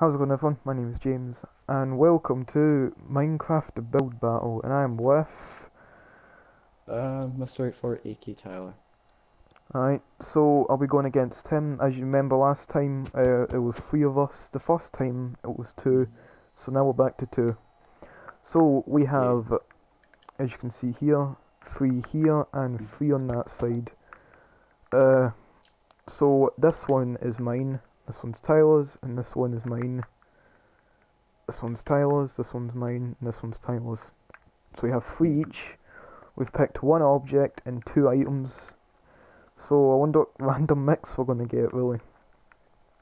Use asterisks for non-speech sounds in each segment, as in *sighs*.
How's it going everyone? My name is James and welcome to Minecraft The Build Battle and I am with... Uh, Mr. 84 AK Tyler. Alright, so I'll be going against him. As you remember last time uh, it was three of us. The first time it was two, so now we're back to two. So we have, as you can see here, three here and three on that side. Uh, so this one is mine. This one's Tyler's, and this one is mine. This one's Tyler's, this one's mine, and this one's Tyler's. So we have three each. We've picked one object and two items. So I wonder what *laughs* random mix we're gonna get really.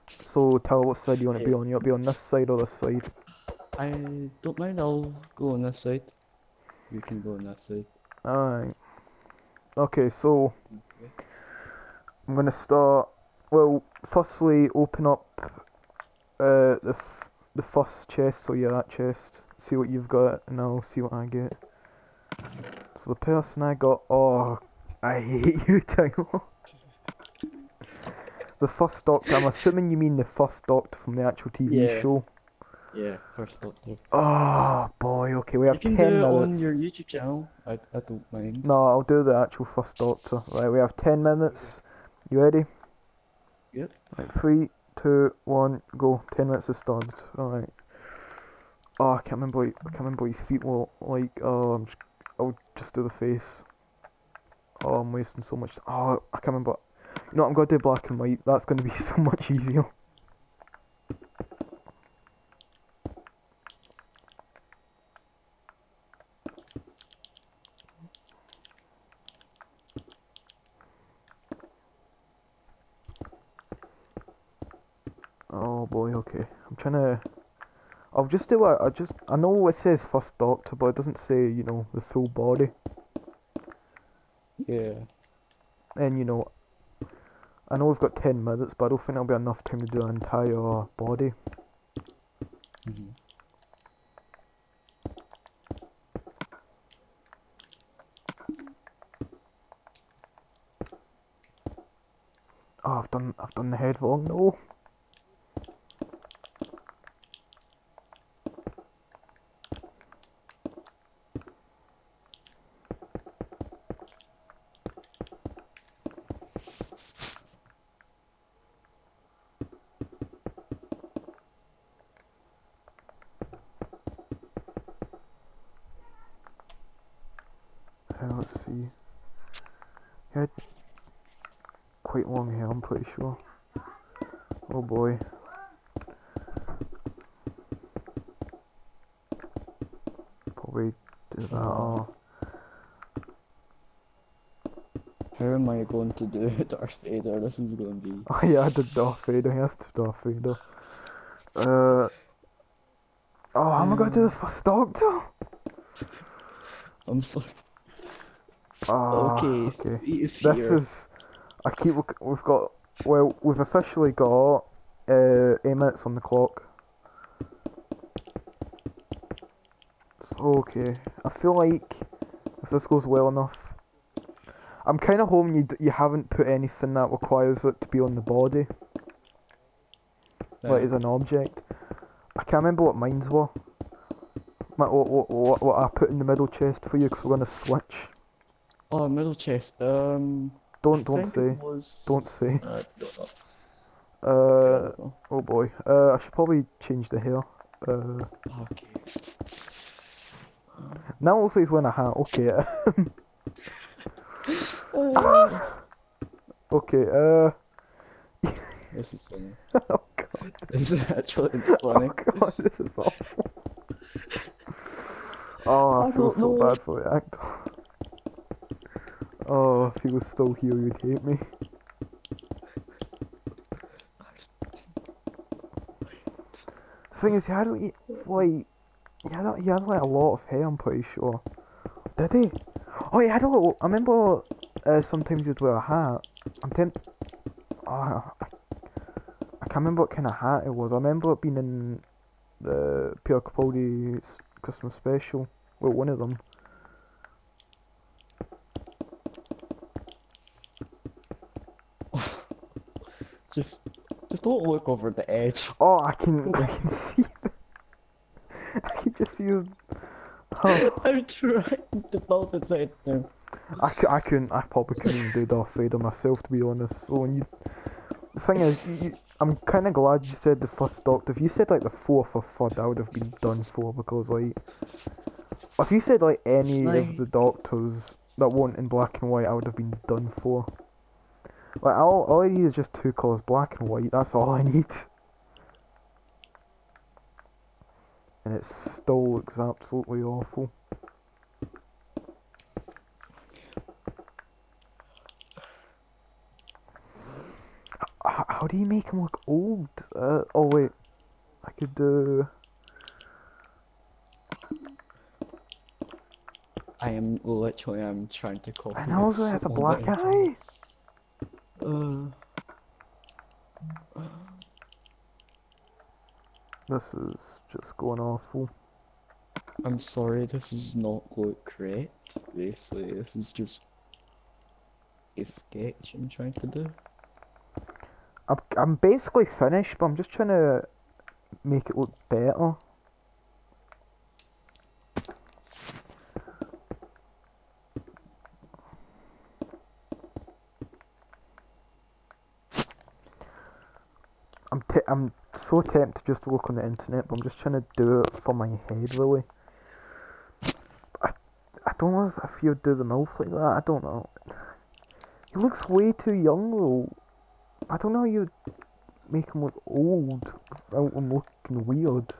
So Tyler, what side do you want to be on? You want to be on this side or this side? I don't mind, I'll go on this side. You can go on that side. Alright. Okay, so I'm gonna start. Well, firstly, open up uh, the f the first chest. So yeah, that chest. See what you've got, and I'll see what I get. So the person I got. Oh, I hate *laughs* you, Tyler. the first doctor. I'm assuming you mean the first doctor from the actual TV Yeah. show. Yeah, first doctor. Oh boy. Okay, we You have can ten do it minutes. on your YouTube channel. I, I don't mind. No, I'll do the actual first doctor. Right, we have 10 minutes. You ready? Right, three, two, one, go. 10 minutes has started. Alright. Oh, I can't remember. What, I can't remember what his feet were like. Oh, I'm just, I'll just do the face. Oh, I'm wasting so much. Oh, I can't remember. No, I'm gonna do black and white. That's gonna be *laughs* so much easier. Oh boy, okay. I'm trying to. I'll just do it. I just. I know it says first doctor, but it doesn't say, you know, the full body. Yeah. And, you know, I know we've got 10 minutes, but I don't think there'll be enough time to do an entire body. hmm Oh, I've done. I've done the head wrong. No. Uh, let's see. He had quite long hair, I'm pretty sure. Oh boy. Probably do that. Oh. How am I going to do *laughs* Darth Vader? This is going to be. oh yeah, I did Darth Vader. He has to Darth Vader. Uh. Oh, how am I going to do the first Doctor? I'm sorry. Ah, okay, okay. This here. is. I keep. We've got. Well, we've officially got uh, eight minutes on the clock. Okay. I feel like if this goes well enough, I'm kind of hoping you d- you haven't put anything that requires it to be on the body, like Uh, as an object. I can't remember what mines were. My, what, what, what, what I put in the middle chest for you, because we're gonna switch. oh, middle chest. Um. Don't I don't say. Was. Don't say. *laughs* Uh, don't. Uh. Oh boy. Uh, I should probably change the hair. Uh, Okay. Now also he's wearing a hat. Okay. *laughs* Uh, okay. Uh. this is funny. *laughs* Oh god. This is actually it's Oh funny. god. This is awful. *laughs* Oh, I, I feel so know. bad for the actor. Oh, if he was still here, you'd hate me. The thing is, he had like, like he had, he had like a lot of hair. I'm pretty sure. Did he? Oh, he had a little. I remember uh, sometimes he'd wear a hat. I'm temp. Oh, I, I can't remember what kind of hat it was. I remember it being in the Peter Capaldi's Christmas special. Well, one of them. *laughs* Just, just don't look over the edge. Oh, I can, I can *laughs* see. *laughs* I can just see. The, oh, I'm trying to right now. I, I couldn't. I probably couldn't do Darth Vader myself, to be honest. So when you, the thing is, you, I'm kind of glad you said the first Doctor. If you said like the fourth or third, I would have been done for because like, if you said like any of the Doctors that weren't in black and white, I would have been done for. Like all, all I need is just two colours, black and white. That's all I need. *laughs* And it still looks absolutely awful. How do you make him look old? Uh, oh wait, I could do. I am literally I'm trying to copy. and also it has a black eye. Uh, This is just going awful. I'm sorry, this is not look great. Basically, this is just a sketch I'm trying to do. I'm I'm basically finished, but I'm just trying to make it look better. I'm t- I'm so tempted just to look on the internet, but I'm just trying to do it for my head, really. I, I don't know if you'd do the mouth like that. I don't know. He looks way too young though. I don't know how you'd make him look old without him looking weird.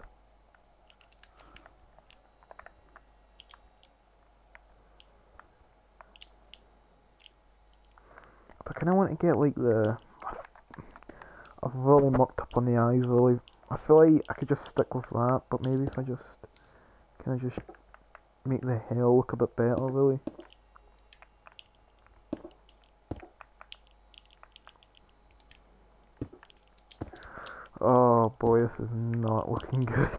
I kind of want to get like the. Really mucked up on the eyes. Really, I feel like I could just stick with that, but maybe if I just kind of just make the hair look a bit better, really. Oh boy, this is not *laughs* looking good.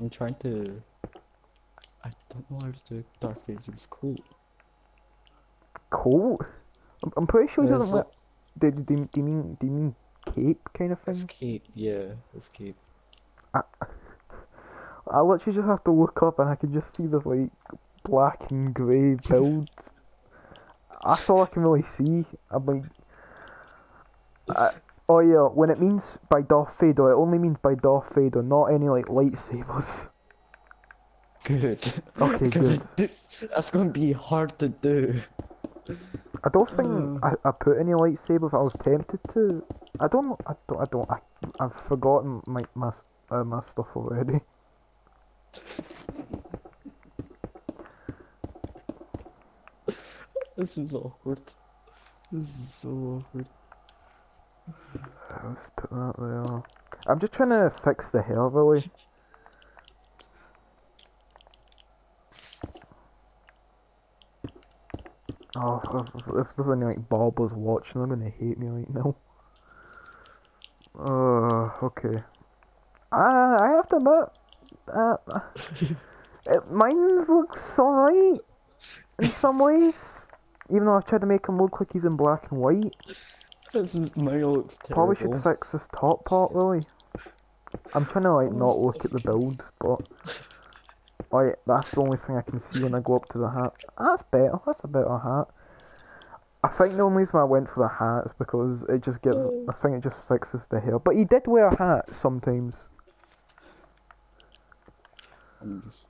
I'm trying to. I don't know how to do Darth Vader's coat. Coat? I'm, I'm pretty sure he Yeah, doesn't wear. Do, do, do, you mean do you mean cape kind of thing? His cape, yeah, his cape. I *laughs* I literally just have to look up and I can just see this like black and grey build. *laughs* That's all I can really see. I'm like, I, oh yeah, when it means by Darth Vader, it only means by Darth Vader, not any like lightsabers. Good. Okay, *laughs* good. that's gonna be hard to do. I don't think Uh. I, I put any lightsabers. I was tempted to. I don't. I don't. I don't. I, I've forgotten my my uh, my stuff already. *laughs* This is awkward. This is so awkward. Let's put that there. I'm just trying to fix the hair, really. *laughs* Oh, if, if- there's any like barbers watching, they're gonna hate me right now. Uh, okay. Uh, I have to admit, uh, it, mine's looks alright in some ways. Even though I've tried to make him look like he's in black and white. This is mine looks terrible. Probably should fix this top part, really. I'm trying to like not look at the build, but like that's the only thing I can see when I go up to the hat. That's better. That's a better hat. I think the only reason I went for the hat is because it just gets, I think it just fixes the hair. But he did wear a hat sometimes. *laughs* Just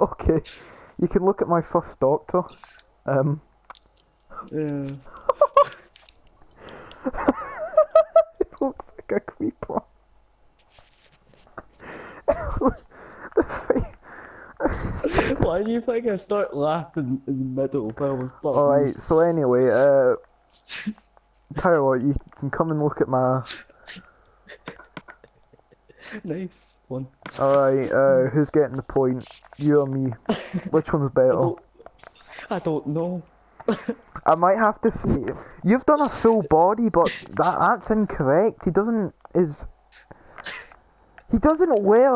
Okay, you can look at my first Doctor. Um, yeah. *laughs* it looks like a creeper. the face. Why do you think I start laughing in the middle while I was? Alright, so anyway, uh, tell you what, you can come and look at my. Nice one. Alright, uh, who's getting the point? You or me? Which one's *laughs* I better? don't, I don't know. I might have to say, you've done a full body, but that that's incorrect. He doesn't is. He doesn't wear.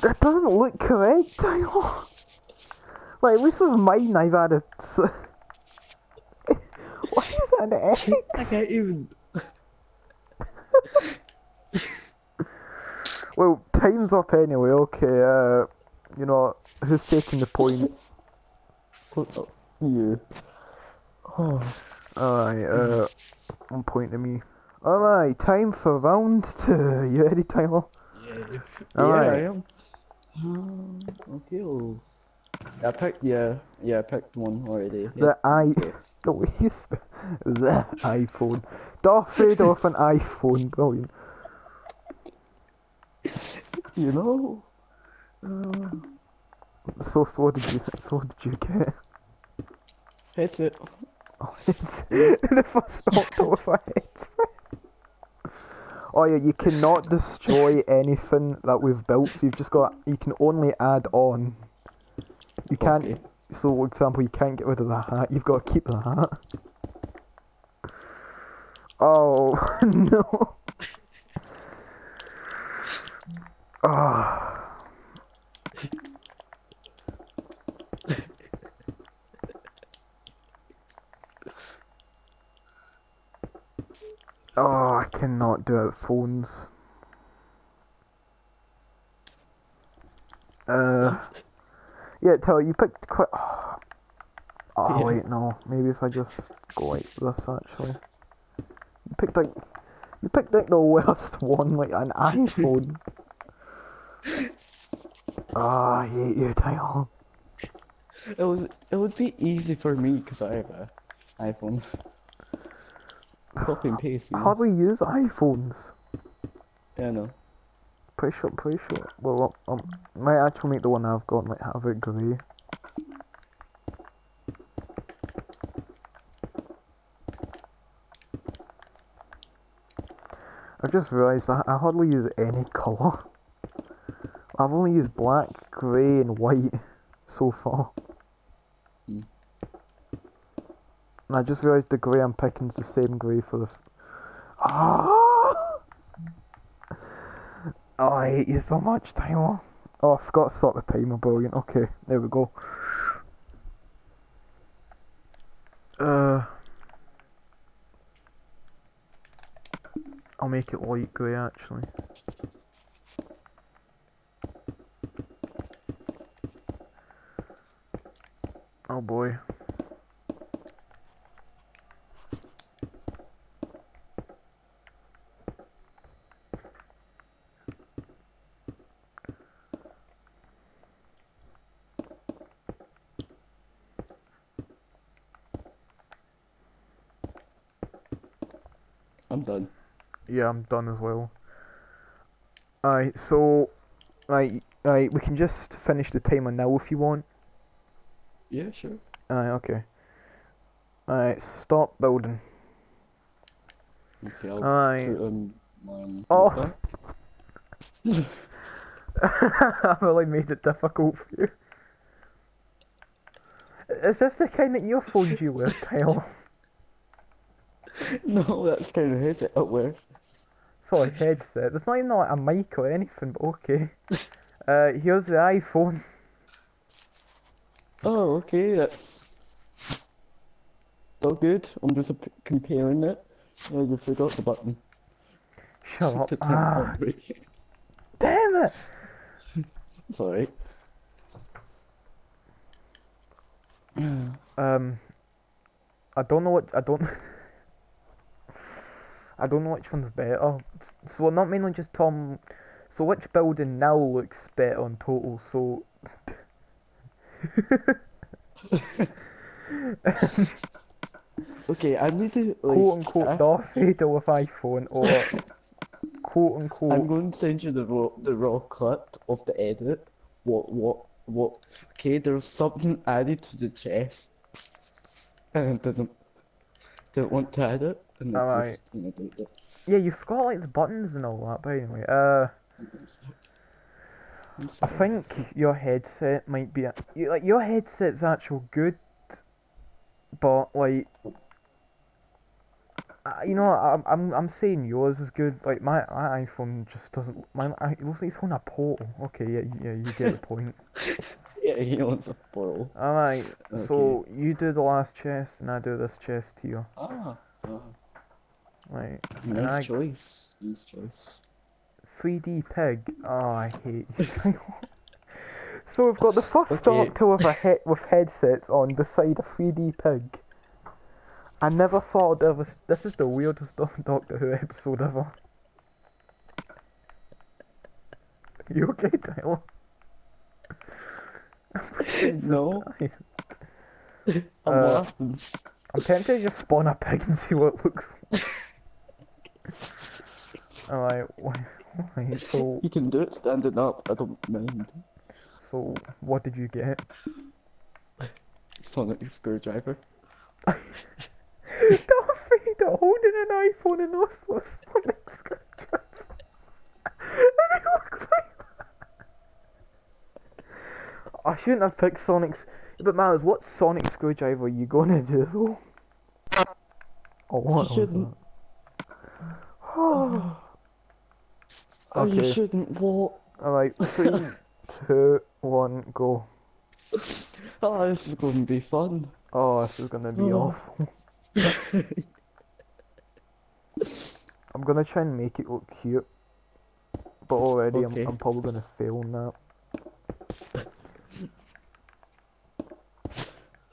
That doesn't look correct, Tyler. *laughs* Like, at least with mine, I've added. Why is that an X? I can't even. *laughs* Well, time's up anyway. Okay, uh, you know who's taking the point? Oh, you. Oh, *sighs* Alright, uh, one point to me. Alright, time for round two. You ready, Tyler? Yeah. Alright. I am. Um, okay. well, I picked. Yeah, yeah, I picked one already. Yeah. The i. The way you spell the iPhone. Darth Vader off an iPhone. Brilliant. You know. Uh, So, so what did you? So what did you get? it's it. Oh, it's *laughs* the first Octo with a headset. Oh yeah, you cannot destroy *laughs* anything that we've built. So you've just got. You can only add on. You can't. Okay. So, for example, you can't get rid of the hat. You've got to keep the hat. Oh *laughs* no. *laughs* Ah. Oh, I cannot do it. Phones. Uh. Yeah, tell you picked quite. *sighs* Oh, Yeah. wait, no. Maybe if I just go like this, actually. You picked like. You picked like the *laughs* worst one, like an *laughs* iPhone. Ah, I hate you, Tyler. It was. It would be easy for me because I have a iPhone. Copy and paste. You know? Hardly use iPhones. Yeah, I know. Pretty sure, pretty sure. Well, um, might actually make the one I've got like have it grey. I've just realised I, I hardly use any colour. I've only used black, grey and white so far. Hmm. And I just realised the grey I'm picking is the same grey for the... Ah! Oh, I hate you so much, timer. Oh, I forgot to start the timer, brilliant. Okay, there we go. Uh... I'll make it light grey, actually. Oh boy. I'm done. Yeah, I'm done as well. Alright, so, right, right, we can just finish the timer now if you want. Yeah, sure. Alright, okay. Alright, stop building. Okay, I'll put um my Oh. *laughs* *laughs* I've really made it difficult for you. Is this the kind of earphones *laughs* you wear, Kyle? *laughs* no, that's kind of headset up where. Sorry, headset. There's not even like a mic or anything, but okay. *laughs* Uh, here's the iPhone. Oh, okay, that's so good. I'm just p- comparing it. Yeah, you forgot the button Shut *laughs* up. Ah, damn it! Sorry. Um, I don't know what I don't. I don't know which one's better. So not mainly just Tom. So which building now looks better on total? So *laughs* Okay, I need to like. quote unquote I- Darth Vader with iPhone or *laughs* quote unquote. I'm going to send you the raw the raw clip of the edit. What what what? Okay, there's something added to the chest, and *laughs* I didn't didn't want to add it, and I Alright. just you know, did it. Yeah, you forgot like the buttons and all that. But anyway, uh, I think your headset might be a, you- like your headset's actual good, but like, uh, you know, I'm I'm I'm saying yours is good. Like my my iPhone just doesn't. My I, it looks like it's on a portal. Okay, yeah, yeah, you get the point. *laughs* yeah, he wants a bottle. Alright, so you do the last chest and I do this chest here. Ah, ah, Right. nice I- choice. Nice choice. 3D pig. Oh, I hate you. *laughs* so we've got the first Okay. doctor with a he- with headsets on beside a 3D pig. I never thought there was. This is the weirdest Do- *laughs* Doctor Who episode ever. You okay, Tyler? *laughs* No, I'm Uh, laughing. I'm tempted to just spawn a pig and see what it looks like. Alright, why, why, *laughs* so, You can do it standing up. I don't mind. so, what did you get? Sonic screwdriver. *laughs* Darth holding an iPhone and also a Sonic screwdriver. and it looks like I shouldn't have picked Sonic's. But Miles, what Sonic screwdriver are you gonna do though? Oh, what? Oh, you shouldn't walk. Alright, three, *laughs* two, one, go. Oh, this is going to be fun. Oh, this is gonna be Oh. awful. I'm gonna try and make it look cute. But already Okay. I'm, I'm probably gonna fail on that.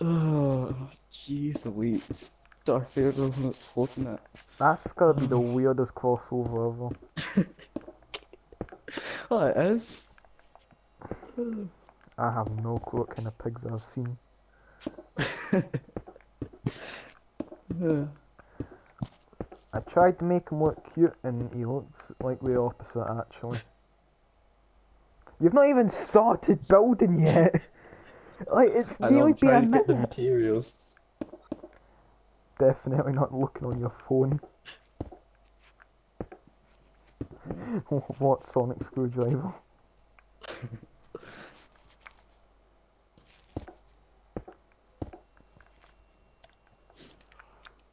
Oh, jeez Louise. Darth Vader holding it. That's gotta be the weirdest crossover ever. *laughs* Oh, it is. I have no clue what kind of pigs I've seen. Yeah. *laughs* I tried to make him look cute and he looks like the opposite actually. You've not even started building yet! *laughs* like, it's I know, nearly I'm been a trying to get the minute! materials. Definitely not looking on your phone. *laughs* what sonic screwdriver? *laughs*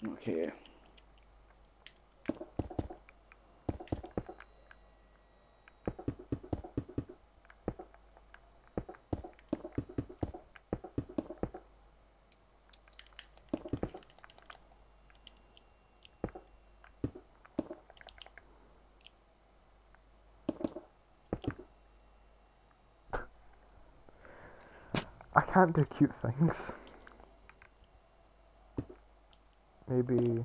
Okay. Can't do cute things. Maybe,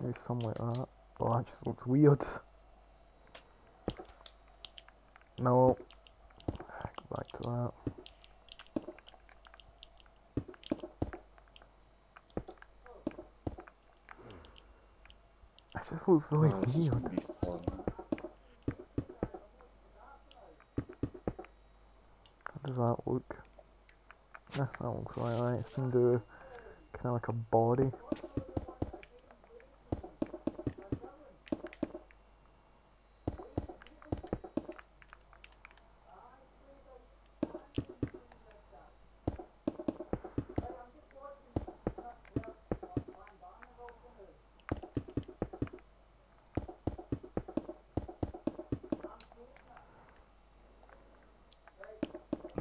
maybe something like that. Oh, that just looks weird. No. Go back to that. It just looks really Oh, weird. gonna be fun. How does that look? Yeah, that looks like that. It's gonna do kind of like a body.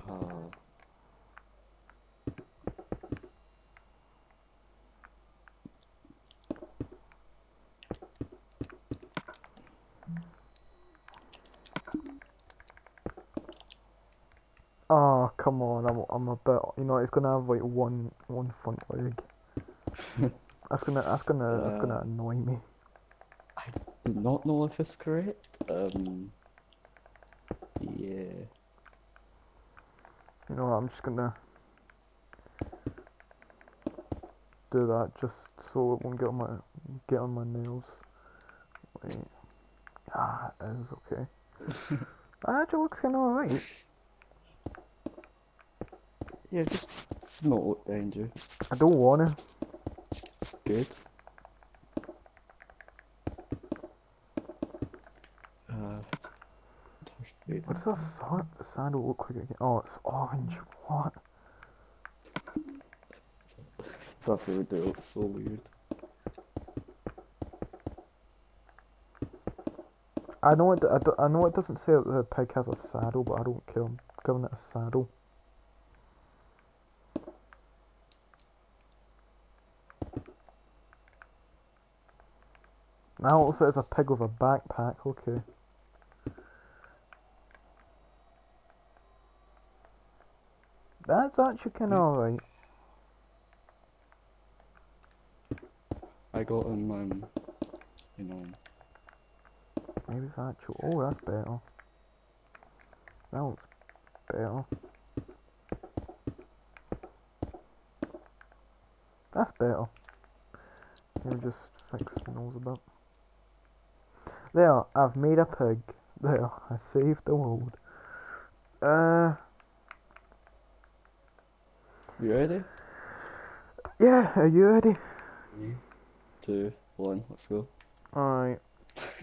Oh. Oh, come on, I'm, I'm a bit, you know, it's gonna have like one, one front leg. *laughs* That's gonna, that's gonna, that's gonna annoy me. I do not know if it's correct. Um. Yeah. You know what, I'm just gonna do that just so it won't get on my, get on my nails. Wait. Ah, it is okay. *laughs* that actually looks kinda alright. Yeah, just not look behind you. I don't wanna. Good. Uh. What does that sa- sandal look like again? Oh, it's orange. What? Darth Vader looks so weird. I know it. I, do- I know it doesn't say that the pig has a saddle, but I don't care. I'm giving it a saddle. Now it looks like it's a pig with a backpack, okay. That's actually kinda alright. I got him, um, you know, Maybe it's actual. Oh, that's better. That looks better. That's better. Let me just fix the nose a bit. There, I've made a pig. There, I saved the world. Uh, you ready? yeah, are you ready? Three, two, one, let's go. Alright.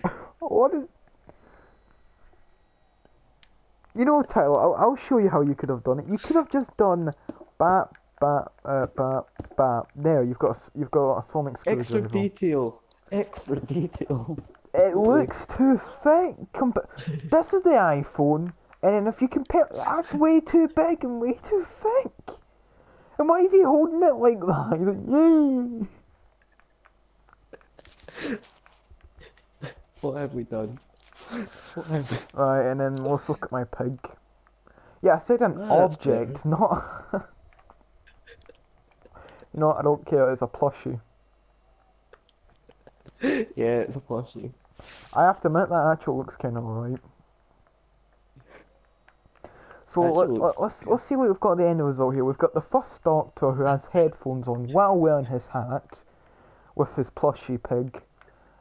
*coughs* what is... You know, Tyler, I'll, I'll show you how you could have done it. You could have just done bap, bap, uh, bap, bap. There, you've got a, you've got a sonic Extra detail! Extra *laughs* detail! It looks too thick. Compa- *laughs* this is the iPhone, and then if you compare, that's way too big and way too thick. And why is he holding it like that? He's like, Yay! What have we done? Have we... *laughs* Right, and then let's look at my pig. Yeah, I said an ah, that's object, not. *laughs* you know, I don't care. It's a plushie. *laughs* Yeah, it's a plushie. I have to admit that actually looks kind of alright. So let, let, let's let's see what we've got at the end result here. We've got the first doctor who has headphones on while wearing his hat, with his plushy pig,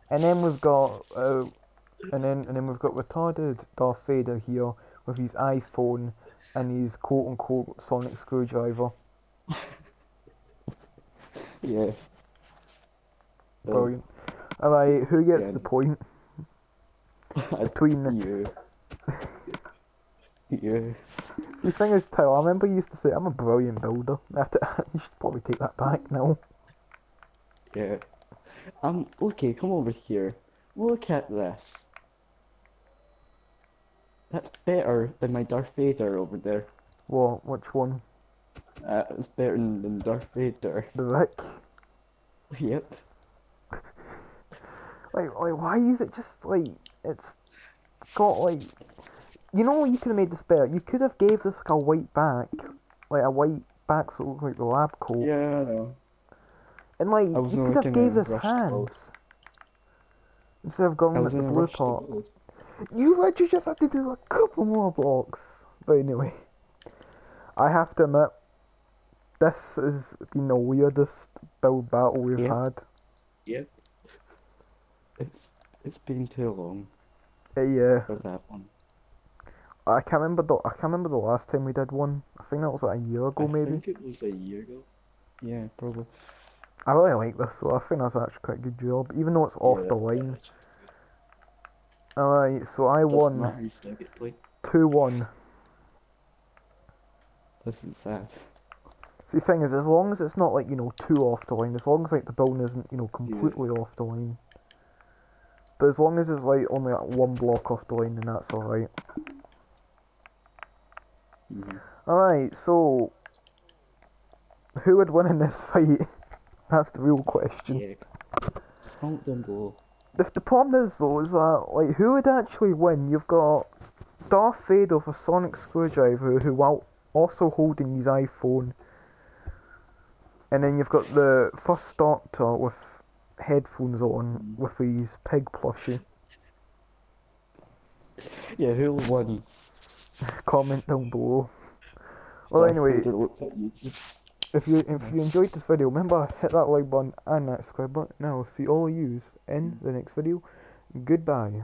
and then we've got uh, and then and then we've got retarded Darth Vader here with his iPhone and his quote unquote sonic screwdriver. *laughs* Yeah. Um, Brilliant. Alright, who gets Yeah. the point *laughs* between you. *laughs* You. The thing is, Tyler, I remember you used to say, I'm a brilliant builder. *laughs* you should probably take that back now. Yeah. Um, okay, come over here. Look at this. That's better than my Darth Vader over there. What? Which one? Uh, it's better than, than Darth Vader. The Rick? Yep. Like, like, why is it just, like, it's got, like... You know you could have made this better? You could have gave this, like, a white back. Like, a white back so it looked like the lab coat. Yeah, I know. And, like, you could have gave this hands. Instead of going with the blue part. You literally just have to do a couple more blocks. But anyway, I have to admit, this has been the weirdest build battle we've Yeah. had. Yep. It's it's been too long yeah, for that one. I can't remember the I can't remember the last time we did one. I think that was like a year ago, I maybe. think it was a year ago. Yeah, probably. I really like this, so I think that's actually quite a good job, even though it's off Yeah, the line. Alright, so I Doesn't won matter, you still get played. two one. This is sad. See, the thing is, as long as it's not like you know too off the line, as long as like the building isn't you know completely off the line. But as long as it's like only like one block off the line, then that's alright. Mhm. Alright, so who would win in this *laughs* fight? That's the real question. Yeah. Down. If the problem is though, is that like who would actually win? You've got Darth Vader with a sonic screwdriver who while also holding his iPhone. And then you've got the first doctor with headphones on with his pig plushie. Yeah, who won? *laughs* Comment down below. Well anyway, Vader looks at you. if you if you enjoyed this video, remember hit that like button and that subscribe button. Now I'll see all of yous in the next video. Goodbye.